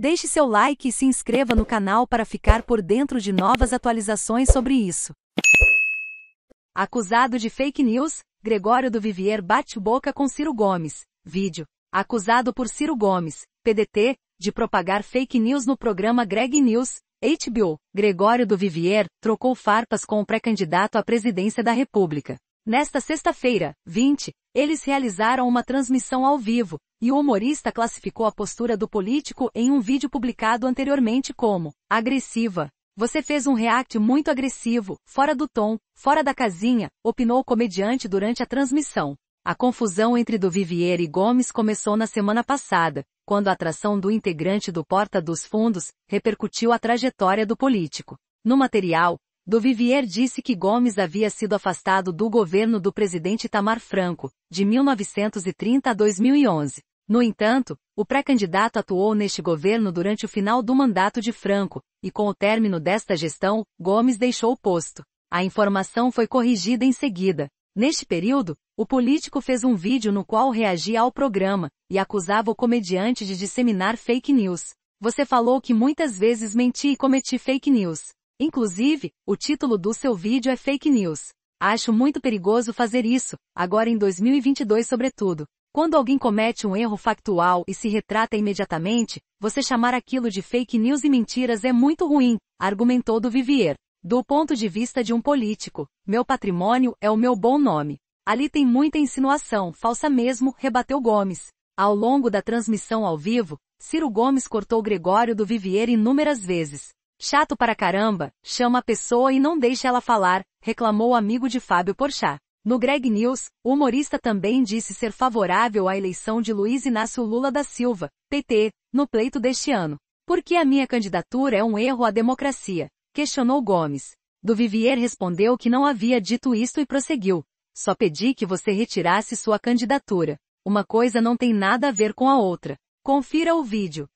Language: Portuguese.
Deixe seu like e se inscreva no canal para ficar por dentro de novas atualizações sobre isso. Acusado de fake news, Gregório do Vivier bate boca com Ciro Gomes. Vídeo. Acusado por Ciro Gomes, PDT, de propagar fake news no programa Greg News, HBO, Gregório do Vivier, trocou farpas com o pré-candidato à presidência da República. Nesta sexta-feira, 20, eles realizaram uma transmissão ao vivo, e o humorista classificou a postura do político em um vídeo publicado anteriormente como agressiva. Você fez um react muito agressivo, fora do tom, fora da casinha, opinou o comediante durante a transmissão. A confusão entre do Vivier e Gomes começou na semana passada, quando a atração do integrante do Porta dos Fundos repercutiu a trajetória do político. No material, do Vivier disse que Gomes havia sido afastado do governo do presidente Tamar Franco, de 1930 a 2011. No entanto, o pré-candidato atuou neste governo durante o final do mandato de Franco, e com o término desta gestão, Gomes deixou o posto. A informação foi corrigida em seguida. Neste período, o político fez um vídeo no qual reagia ao programa e acusava o comediante de disseminar fake news. Você falou que muitas vezes menti e cometi fake news. Inclusive, o título do seu vídeo é Fake News. Acho muito perigoso fazer isso, agora em 2022 sobretudo. Quando alguém comete um erro factual e se retrata imediatamente, você chamar aquilo de fake news e mentiras é muito ruim, argumentou do Vivier. Do ponto de vista de um político, meu patrimônio é o meu bom nome. Ali tem muita insinuação, falsa mesmo, rebateu Gomes. Ao longo da transmissão ao vivo, Ciro Gomes cortou Gregório do Vivier inúmeras vezes. Chato para caramba, chama a pessoa e não deixa ela falar, reclamou o amigo de Fábio Porchat. No Greg News, o humorista também disse ser favorável à eleição de Luiz Inácio Lula da Silva, PT, no pleito deste ano. Porque a minha candidatura é um erro à democracia? Questionou Gomes. Do Vivier respondeu que não havia dito isto e prosseguiu. Só pedi que você retirasse sua candidatura. Uma coisa não tem nada a ver com a outra. Confira o vídeo.